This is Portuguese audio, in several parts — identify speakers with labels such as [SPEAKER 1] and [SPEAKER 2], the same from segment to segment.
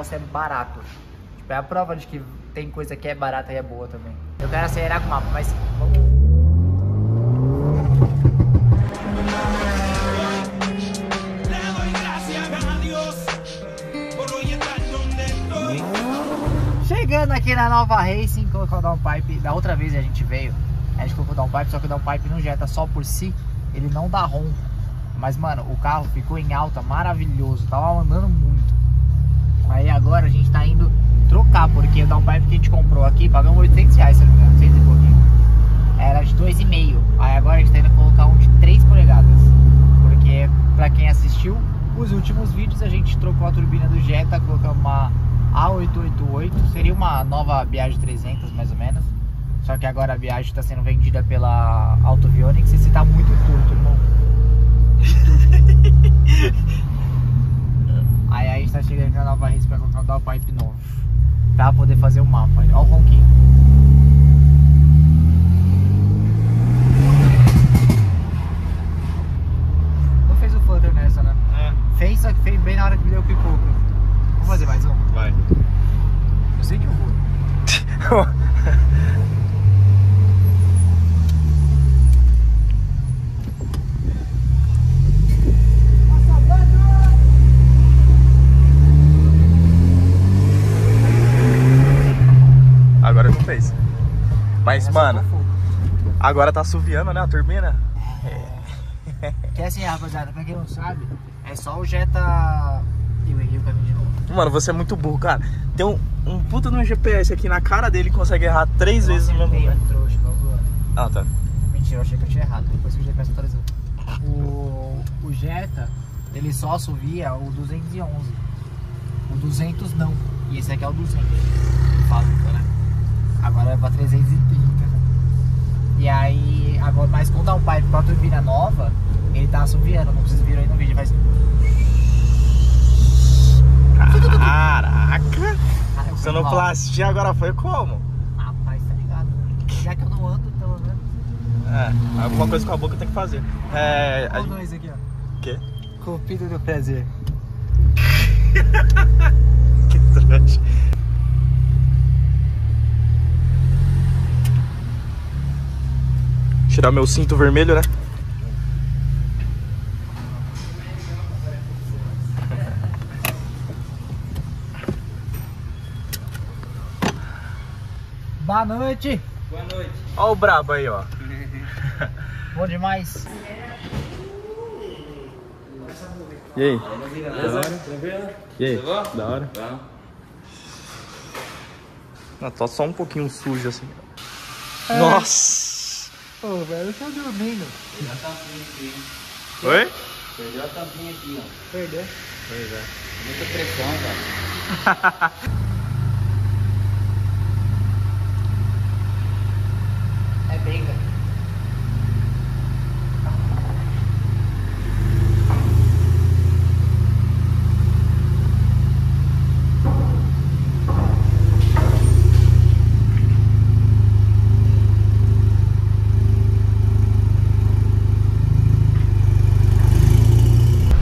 [SPEAKER 1] negócio é barato. Tipo, é a prova de que tem coisa que é barata e é boa também. Eu quero acelerar com o mapa, mas vamos. Chegando aqui na nova Racing, colocou o downpipe. Da outra vez a gente veio, a gente colocou o downpipe, só que o downpipe não jeta só por si, ele não dá ronco. Mas, mano, o carro ficou em alta, maravilhoso, tava andando muito. Aí agora a gente tá indo trocar, porque o downpipe que a gente comprou aqui, pagamos 800 reais, se não me engano, 100 e pouquinho. Era de 2,5. Aí agora a gente tá indo colocar um de 3 polegadas. Porque, pra quem assistiu os últimos vídeos, a gente trocou a turbina do Jetta, colocamos uma A888, seria uma nova Biage 300 mais ou menos. Só que agora a Biage está sendo vendida pela Autovionix e se tá muito curto, irmão. Aí a gente tá chegando na nova race pra colocar o downpipe novo. Pra poder fazer o mapa. Olha o ronquinho. Não fez o flutter nessa, né?
[SPEAKER 2] É,
[SPEAKER 1] Fez, só que fez bem na hora que deu o pipoco. Vamos fazer mais um?
[SPEAKER 2] vai.
[SPEAKER 1] Eu sei que eu vou.
[SPEAKER 2] Agora não fez. Mas,
[SPEAKER 1] Essa
[SPEAKER 2] mano, agora tá assoviando, né, a turbina?
[SPEAKER 1] Que assim, rapaziada, pra quem não sabe, é só o Jetta e o caminho de novo.
[SPEAKER 2] Mano, você é muito burro, cara. Tem um, um puta no GPS aqui na cara dele consegue errar três vezes no mesmo lugar.
[SPEAKER 1] trouxa, tá.
[SPEAKER 2] Ah, tá.
[SPEAKER 1] Mentira, eu achei que eu tinha errado, depois que o GPS atualizou. O, o Jetta, ele só assovia o 211. O 200 não. E esse aqui é o 200. De fábrica, né? Agora é pra 330. né? E aí, agora, mas com o downpipe com a turbina nova, ele tá assoviando, como vocês viram aí no vídeo, faz...
[SPEAKER 2] Caraca!
[SPEAKER 1] Mal.
[SPEAKER 2] Sonoplastia agora foi como?
[SPEAKER 1] Rapaz, tá ligado? Já que eu não ando, pelo menos.
[SPEAKER 2] É, alguma coisa com a boca tem que fazer. É.
[SPEAKER 1] Olha
[SPEAKER 2] gente...
[SPEAKER 1] nós aqui, ó.
[SPEAKER 2] O quê?
[SPEAKER 1] Cupido do prazer.
[SPEAKER 2] Que trash. Tirar meu cinto vermelho, né?
[SPEAKER 1] Boa noite.
[SPEAKER 3] Boa noite.
[SPEAKER 2] Ó o brabo aí, ó.
[SPEAKER 1] Bom demais.
[SPEAKER 2] E aí?
[SPEAKER 3] Beleza? Tranquilo?
[SPEAKER 2] E aí? Da hora.
[SPEAKER 3] Vamos.
[SPEAKER 2] Não, tá só um pouquinho sujo assim. Nossa!
[SPEAKER 1] Ô, velho, eu tô dormindo.
[SPEAKER 3] Perdeu a tampinha aqui.
[SPEAKER 2] Oi?
[SPEAKER 3] Perdeu a tampinha aqui, ó.
[SPEAKER 1] Perdeu.
[SPEAKER 2] Pois é.
[SPEAKER 3] Muita pressão, cara.
[SPEAKER 1] É benga.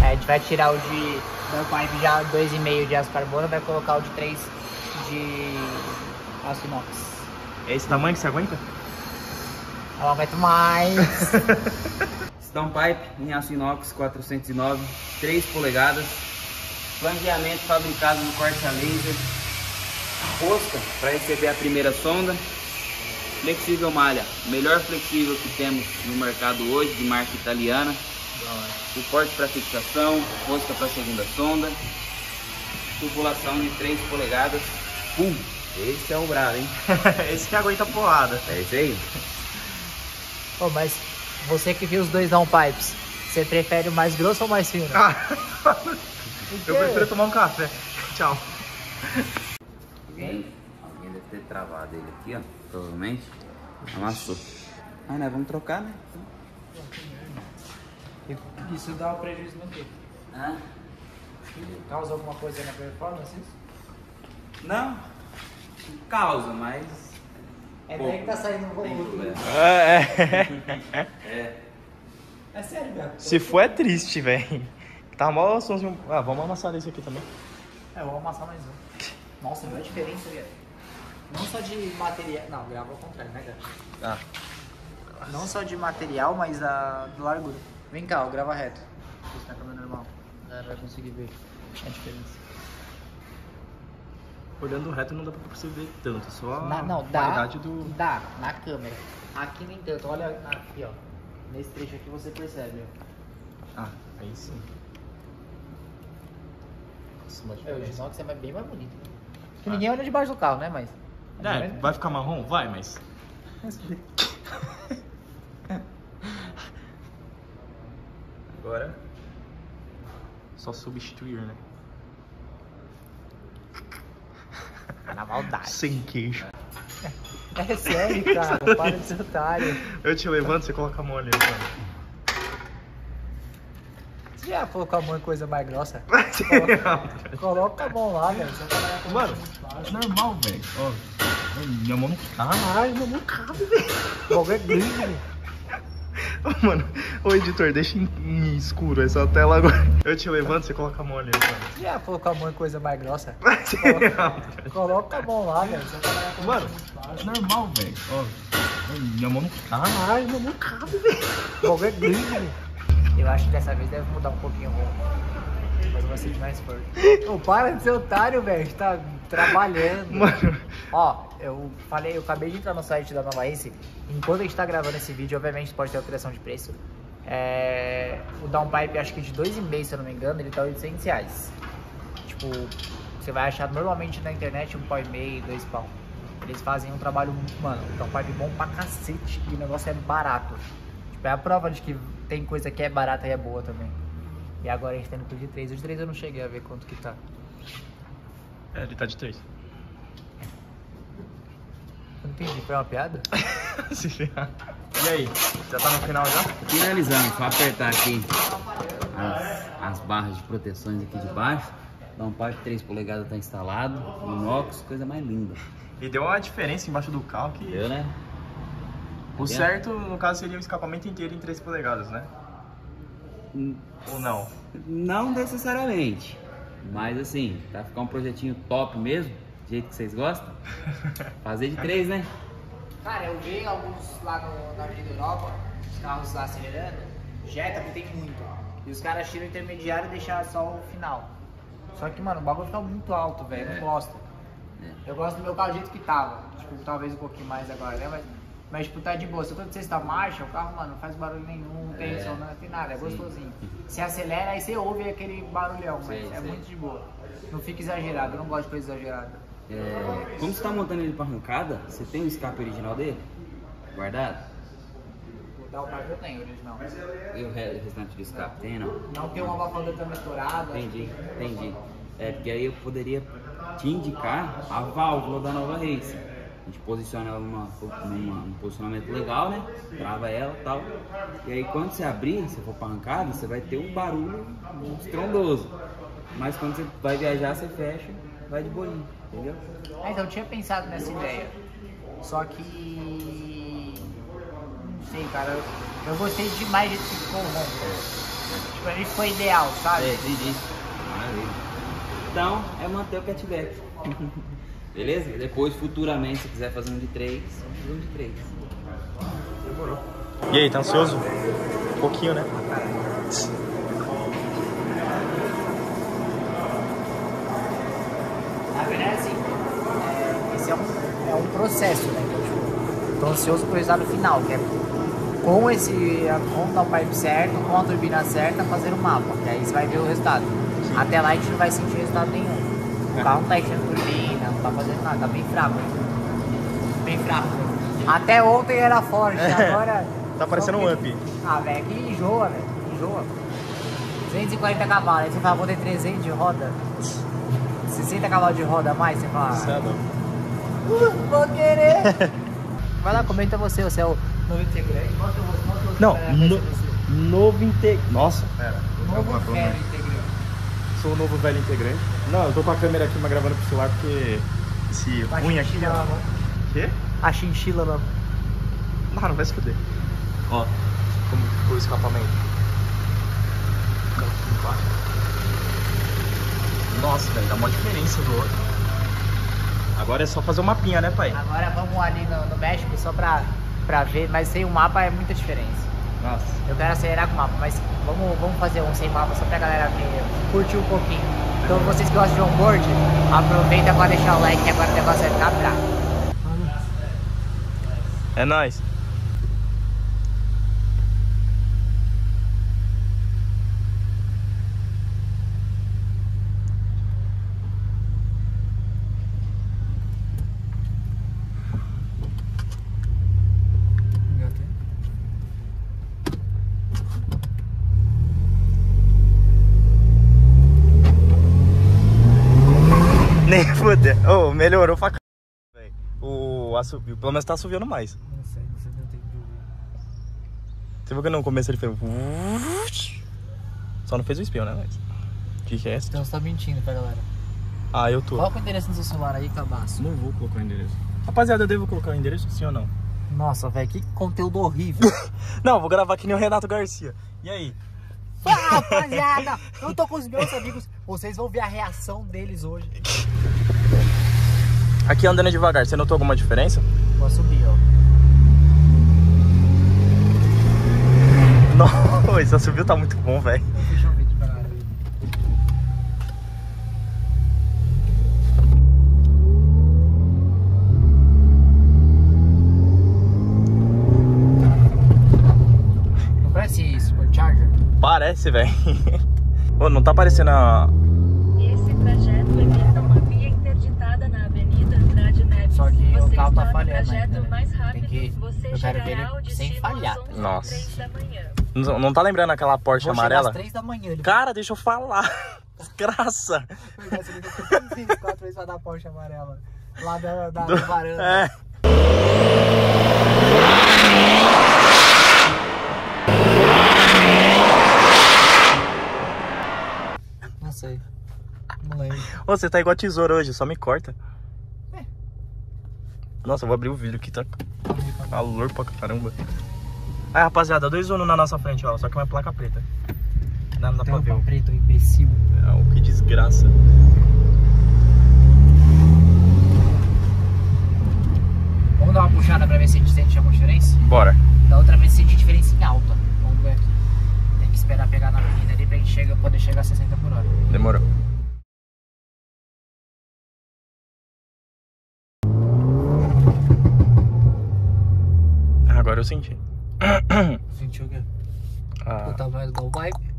[SPEAKER 1] É, a gente vai tirar o de downpipe já 2,5 de aço carbono, vai colocar o de 3 de aço inox.
[SPEAKER 2] É esse tamanho que você aguenta?
[SPEAKER 1] Eu aguento mais.
[SPEAKER 3] Stonepipe em aço inox 409, 3 polegadas. Flanqueamento fabricado no corte a laser. Rosca para receber a primeira sonda. Flexível malha, melhor flexível que temos no mercado hoje, de marca italiana. Suporte para fixação, rosca para segunda sonda. Tubulação de 3 polegadas. Pum! Esse é o bravo, hein?
[SPEAKER 2] esse que aguenta a porrada.
[SPEAKER 3] É esse aí?
[SPEAKER 1] Pô, mas você que viu os dois downpipes, você prefere o mais grosso ou mais fino?
[SPEAKER 2] Ah, eu prefiro tomar um café. Tchau.
[SPEAKER 3] Alguém, alguém deve ter travado ele aqui, ó. Provavelmente. Amassou. Ah, né? Vamos trocar, né?
[SPEAKER 1] Isso dá um prejuízo no quê?
[SPEAKER 3] Hã?
[SPEAKER 1] Causa alguma coisa na performance? isso?
[SPEAKER 3] Não. Causa, mas.
[SPEAKER 1] É daí que tá saindo o
[SPEAKER 3] Tem
[SPEAKER 1] volume.
[SPEAKER 3] problema.
[SPEAKER 2] É,
[SPEAKER 3] É.
[SPEAKER 1] É sério, velho.
[SPEAKER 2] Se for é triste, velho. Tá mal somzinho. Ah, vamos amassar esse aqui também.
[SPEAKER 1] É, eu vou amassar mais um. Nossa, viu a diferença, velho? Não só de material. Não, grava ao contrário, né, cara?
[SPEAKER 2] Ah.
[SPEAKER 1] Não só de material, mas da do largura. Vem cá, ó, grava reto. Isso na câmera normal. A galera vai conseguir ver a diferença.
[SPEAKER 2] Olhando reto não dá pra perceber tanto, só a
[SPEAKER 1] Na- não, dá.
[SPEAKER 2] qualidade do.
[SPEAKER 1] Dá, na câmera. Aqui nem tanto. Olha aqui, ó. Nesse trecho aqui você percebe, ó.
[SPEAKER 2] Ah, aí sim. Nossa, uma
[SPEAKER 1] É, o
[SPEAKER 2] diferença.
[SPEAKER 1] Ginox é mais- bem mais bonito. Que ninguém olha debaixo do carro, né? Mas.
[SPEAKER 2] É, vai ficar marrom? Vai, mas. Agora. Só substituir, né?
[SPEAKER 1] Na maldade.
[SPEAKER 2] Sem queijo.
[SPEAKER 1] É sério, cara. Para de ser otário.
[SPEAKER 2] Eu te levanto, você coloca a mão ali, mano.
[SPEAKER 1] Você já colocou a mão em coisa mais grossa? Coloca a mão lá, velho.
[SPEAKER 2] Mano,
[SPEAKER 1] fácil.
[SPEAKER 2] normal, velho. Minha mão não cabe.
[SPEAKER 1] Caralho, meu não cabe, velho. O bagulho é grande, velho.
[SPEAKER 2] Ô, Mano, ô editor, deixa em, em escuro essa tela agora. Eu te levanto, você coloca a mão ali, mano.
[SPEAKER 1] Já colocou a mão em coisa mais grossa? Coloca a mão lá, velho.
[SPEAKER 2] Mano,
[SPEAKER 1] fácil.
[SPEAKER 2] normal, velho. Ó, minha mão não cabe.
[SPEAKER 1] Caralho, meu não cabe, velho. O bagulho é grande, velho. Eu acho que dessa vez deve mudar um pouquinho o ser de mais forte. Ô, para de ser otário, velho. A gente tá trabalhando.
[SPEAKER 2] Mano,
[SPEAKER 1] Ó, eu falei, eu acabei de entrar no site da Nova Ace. Enquanto a gente tá gravando esse vídeo, obviamente pode ter alteração de preço. É, o downpipe, acho que de 2,5, se eu não me engano, ele tá 800 reais. Tipo, você vai achar normalmente na internet um pau e meio, dois pau. Eles fazem um trabalho, mano, um downpipe bom pra cacete e o negócio é barato. Tipo, é a prova de que tem coisa que é barata e é boa também. E agora a gente tá indo pro de 3. O de 3 eu não cheguei a ver quanto que tá.
[SPEAKER 2] é, ele tá de três.
[SPEAKER 1] Eu não entendi, foi uma piada?
[SPEAKER 2] Se ferrar. E aí, já tá no final já?
[SPEAKER 3] Finalizando, só apertar aqui as, as barras de proteções aqui de baixo. Dá um par de 3 polegadas tá instalado, inox, coisa mais linda.
[SPEAKER 2] E deu uma diferença embaixo do carro que.
[SPEAKER 3] Entendeu, né?
[SPEAKER 2] O certo, no caso, seria o escapamento inteiro em 3 polegadas, né? Ou não?
[SPEAKER 3] Não necessariamente. Mas assim, pra ficar um projetinho top mesmo, do jeito que vocês gostam, fazer de 3, né?
[SPEAKER 1] Cara, eu vi alguns lá no, na Avenida Europa, os carros lá acelerando, Jetta que tem muito. E os caras tiram o intermediário e deixam só o final. Só que, mano, o bagulho fica muito alto, velho. Eu não gosto.
[SPEAKER 3] É.
[SPEAKER 1] Eu gosto do meu carro do jeito que tava. Tipo, talvez um pouquinho mais agora, né? Mas, mas tipo, tá de boa. Se eu tô de sexta marcha, o carro, mano, não faz barulho nenhum, não tem
[SPEAKER 3] É.
[SPEAKER 1] som, não tem nada, é
[SPEAKER 3] Sim.
[SPEAKER 1] gostosinho. Se acelera, aí você ouve aquele barulhão, mas é muito de boa. Não fica exagerado, eu não gosto de coisa exagerada.
[SPEAKER 3] É, como você tá montando ele pra arrancada, você tem o escape original dele? Guardado?
[SPEAKER 1] O downpipe eu tenho, original.
[SPEAKER 3] E o re- restante do escape tem, não?
[SPEAKER 1] Não tem uma abafadora misturada.
[SPEAKER 3] Entendi, entendi. É, porque aí eu poderia te indicar a válvula da nova Race. A gente posiciona ela numa, numa, num posicionamento legal, né? Trava ela e tal. E aí quando você abrir, se for pra arrancada, você vai ter um barulho estrondoso. Mas quando você vai viajar, você fecha, vai de boinha, entendeu?
[SPEAKER 1] É, então eu tinha pensado nessa ideia. Só que. Não sei, cara. Eu, eu gostei demais de que ficou ronco. Tipo, ele foi ideal, sabe?
[SPEAKER 3] É, entendi. Maravilha. Então, é manter o catback. Beleza? Depois, futuramente, se quiser fazer um de 3, vamos fazer um de 3.
[SPEAKER 2] Demorou. E aí, tá ansioso? Um pouquinho, né?
[SPEAKER 1] Na verdade, assim, é, esse é um, é um processo, né? Então, tipo, tô ansioso pro resultado final, que é com esse. com o downpipe certo, com a turbina certa, fazer o mapa. Que aí você vai ver o resultado. Até lá a gente não vai sentir resultado nenhum. O carro não tá enchendo turbina, tá fazendo nada, tá bem fraco. Bem fraco. Até ontem era forte, agora.
[SPEAKER 2] Tá parecendo um up.
[SPEAKER 1] Ah, velho, que enjoa, velho. Enjoa. 240 cavalos, aí você fala, vou ter 300 de roda. 60 cavalos de roda a mais, você fala.
[SPEAKER 2] Cê é.
[SPEAKER 1] Uh, vou querer! Vai lá, comenta você, você é o novo integrante. Mostra você, mostra você.
[SPEAKER 2] Não,
[SPEAKER 1] pra
[SPEAKER 2] no, novo integrante. Nossa, pera.
[SPEAKER 1] Novo integrante.
[SPEAKER 2] Sou o novo velho integrante. Não, eu tô com a câmera aqui, mas gravando pro celular porque esse
[SPEAKER 1] A
[SPEAKER 2] ruim aqui.
[SPEAKER 1] chinchila na mão.
[SPEAKER 2] Quê?
[SPEAKER 1] A chinchila na mão.
[SPEAKER 2] Não, não vai se fuder. Ó, como ficou o escapamento. Nossa, velho, dá uma diferença do outro. Agora é só fazer uma mapinha, né, pai?
[SPEAKER 1] Agora vamos ali no, no México só pra, pra ver, mas sem o mapa é muita diferença.
[SPEAKER 2] Nossa.
[SPEAKER 1] Eu quero acelerar com o mapa, mas vamos, vamos fazer um sem mapa só pra galera ver, curtir um pouquinho. Então vocês que gostam de onboard, aproveita pra deixar o like que agora o negócio vai ficar bravo.
[SPEAKER 2] É nóis. Ô, melhorou pra c... velho. O assobio, pelo menos tá assobiando mais.
[SPEAKER 1] Não sei, não sei, não tem que ouvir.
[SPEAKER 2] Você viu que no começo ele fez. Só não fez o espião, né? Mas. Que que é esse?
[SPEAKER 1] Então você tá mentindo pra galera.
[SPEAKER 2] Ah, eu tô.
[SPEAKER 1] Coloca o endereço no seu celular aí, cabaço.
[SPEAKER 2] Não vou colocar o endereço. Rapaziada, eu devo colocar o endereço sim ou não?
[SPEAKER 1] Nossa, velho, que conteúdo horrível.
[SPEAKER 2] Não, vou gravar que nem o Renato Garcia. E aí?
[SPEAKER 1] Ah, rapaziada, eu tô com os meus amigos. Vocês vão ver a reação deles hoje.
[SPEAKER 2] Aqui andando devagar, você notou alguma diferença?
[SPEAKER 1] Vou subir, ó.
[SPEAKER 2] Não, esse assobio tá muito bom, velho.
[SPEAKER 1] Deixa eu ver parece Supercharger?
[SPEAKER 2] Parece, velho. Ô, não tá parecendo a.
[SPEAKER 4] Esse trajeto evita uma via interditada na Avenida Andrade Neves.
[SPEAKER 1] Só que o
[SPEAKER 4] Você
[SPEAKER 1] carro tá falhando ainda, né? Tem que- eu quero ver ele sem falhar, tá?
[SPEAKER 4] 11
[SPEAKER 2] Nossa. Não, não tá lembrando aquela Porsche
[SPEAKER 1] Vou
[SPEAKER 2] amarela?
[SPEAKER 1] às 3 da manhã. Ele
[SPEAKER 2] Cara, deixa eu falar. Desgraça.
[SPEAKER 1] vai pegar esse livro com 15, quatro vezes vai dar Porsche amarela. Lá da, da, da varanda.
[SPEAKER 2] É.
[SPEAKER 1] Não sei. Não lembro.
[SPEAKER 2] Ô, você tá igual tesouro hoje, só me corta.
[SPEAKER 1] É.
[SPEAKER 2] Nossa, eu vou abrir o vidro aqui, tá calor pra caramba. Aí, rapaziada, dois Uno na nossa frente, ó. Só que uma placa preta. Não, não dá pra ver.
[SPEAKER 1] Tampa preto, imbecil.
[SPEAKER 2] É, que desgraça.
[SPEAKER 1] Vamos dar uma puxada pra ver se a gente sente alguma diferença?
[SPEAKER 2] Bora.
[SPEAKER 1] Da outra vez senti diferença em alta. Vamos ver aqui. Tem que esperar pegar na avenida ali pra gente chegar, poder chegar a 60 por hora.
[SPEAKER 2] Demorou. Agora eu senti.
[SPEAKER 1] Sentiu o quê? O
[SPEAKER 2] Ah.
[SPEAKER 1] tamanho do pipe?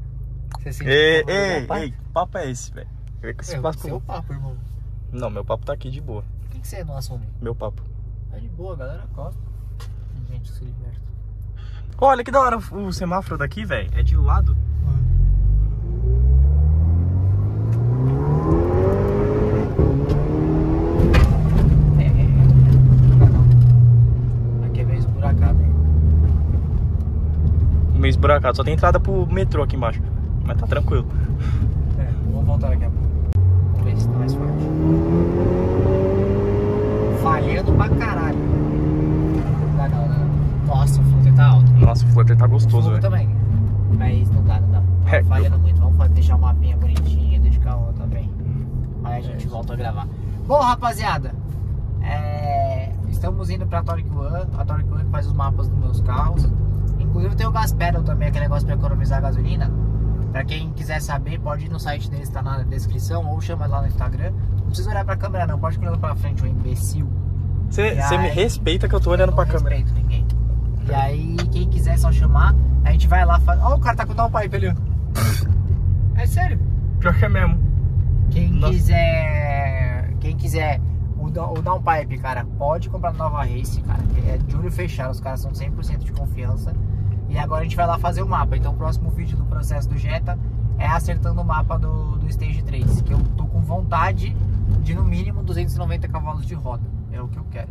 [SPEAKER 1] Você sentiu
[SPEAKER 2] Ei,
[SPEAKER 1] o
[SPEAKER 2] ei, ei, que papo é esse, velho? Eu que esse
[SPEAKER 1] É,
[SPEAKER 2] papo-
[SPEAKER 1] seu papo, irmão.
[SPEAKER 2] Não, meu papo tá aqui de boa.
[SPEAKER 1] Por que, que você não assume?
[SPEAKER 2] Meu papo.
[SPEAKER 1] É de boa, a galera gosta. Tem gente que se diverte.
[SPEAKER 2] Olha que da hora o semáforo daqui, velho. É de lado.
[SPEAKER 1] É, é, é. Não, não. Aqui é meio esburacado, hein?
[SPEAKER 2] Meio esburacado. Só tem entrada pro metrô aqui embaixo. Mas tá tranquilo.
[SPEAKER 1] É, vamos voltar daqui a pouco. Vamos ver se tá mais forte. Falhando pra caralho. Não, não, não. Nossa, o flutter tá alto.
[SPEAKER 2] Nossa, o flutter tá
[SPEAKER 1] O
[SPEAKER 2] gostoso, velho.
[SPEAKER 1] também. Mas não dá, não dá. Tá
[SPEAKER 2] É,
[SPEAKER 1] falhando muito. Vamos deixar uma mapinha bonitinha, dedicar uma também. Aí a gente
[SPEAKER 2] isso.
[SPEAKER 1] volta a gravar. Bom, rapaziada. é, Estamos indo pra Toric One. A Toric One faz os mapas dos meus carros. Inclusive tem o Gas Pedal também, aquele negócio pra economizar gasolina. Pra quem quiser saber, pode ir no site deles, tá na descrição, ou chama lá no Instagram. Não precisa olhar pra câmera não, pode olhar pra frente, ô imbecil.
[SPEAKER 2] Você me respeita que eu tô olhando
[SPEAKER 1] Eu
[SPEAKER 2] pra
[SPEAKER 1] não
[SPEAKER 2] câmera.
[SPEAKER 1] respeito ninguém. E aí, quem quiser só chamar, a gente vai lá fazer. Ó, o cara tá com o downpipe ali. É sério.
[SPEAKER 2] Pior que é mesmo.
[SPEAKER 1] Quem
[SPEAKER 2] Nossa.
[SPEAKER 1] quiser. Quem quiser o, down- o downpipe, cara, pode comprar no Nova Race, cara. É de olho fechado, os caras são 100% de confiança. E agora a gente vai lá fazer o mapa. Então o próximo vídeo do processo do Jetta é acertando o mapa do, do Stage 3. Que eu tô com vontade de no mínimo 290 cavalos de roda. É o que eu quero.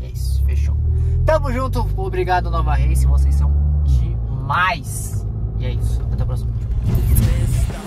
[SPEAKER 1] É isso, fechou. Tamo junto, obrigado Nova Race, vocês são demais. E é isso, até o próximo vídeo.